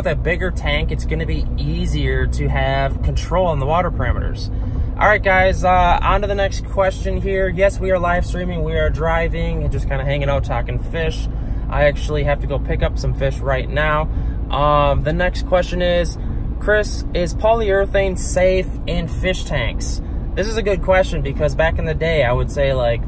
With a bigger tank, it's gonna be easier to have control on the water parameters. All right, guys, uh, on to the next question here. Yes, we are live streaming, we are driving, and just kind of hanging out, talking fish. I actually have to go pick up some fish right now. Um, the next question is, Chris, is polyurethane safe in fish tanks? This is a good question because back in the day, I would say like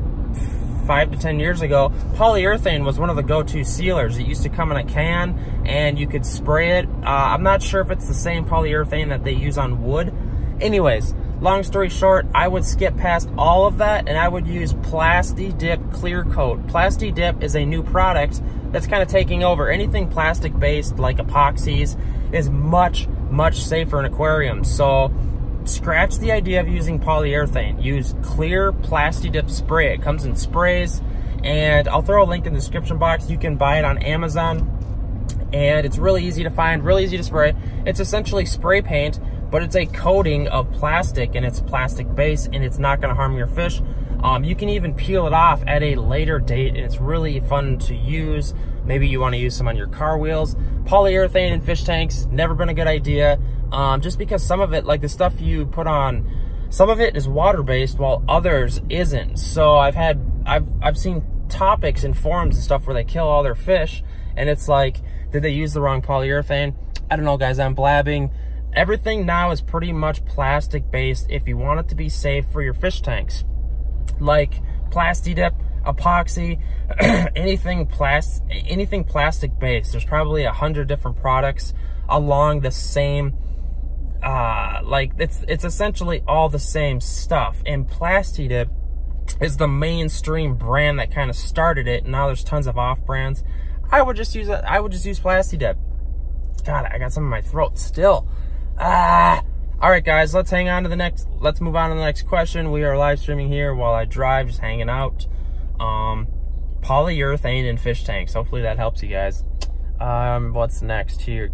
five to 10 years ago, polyurethane was one of the go-to sealers. It used to come in a can and you could spray it. Uh, I'm not sure if it's the same polyurethane that they use on wood. Anyways, long story short, I would skip past all of that and I would use Plasti Dip Clear Coat. Plasti Dip is a new product that's kind of taking over. Anything plastic based like epoxies is much, much safer in aquariums. So scratch the idea of using polyurethane. Use clear Plasti Dip spray. It comes in sprays and I'll throw a link in the description box. You can buy it on Amazon and it's really easy to find, really easy to spray. It's essentially spray paint, but it's a coating of plastic and it's plastic base and it's not gonna harm your fish. Um, you can even peel it off at a later date and it's really fun to use. Maybe you wanna use some on your car wheels. Polyurethane in fish tanks, never been a good idea. Um, just because some of it, like the stuff you put on, some of it is water-based while others isn't. So I've had, I've, I've seen topics in forums and stuff where they kill all their fish and it's like, did they use the wrong polyurethane? I don't know guys, I'm blabbing. Everything now is pretty much plastic based if you want it to be safe for your fish tanks like Plasti Dip, epoxy, anything plastic, anything plastic based. There's probably a hundred different products along the same, uh, like it's it's essentially all the same stuff. And Plasti Dip is the mainstream brand that kind of started it. Now there's tons of off brands. I would just use. I would just use Plasti Dip. God, I got some in my throat still. Ah. All right, guys, let's hang on to the next, let's move on to the next question. We are live streaming here while I drive, just hanging out. Um, polyurethane in fish tanks. Hopefully that helps you guys. Um, what's next here?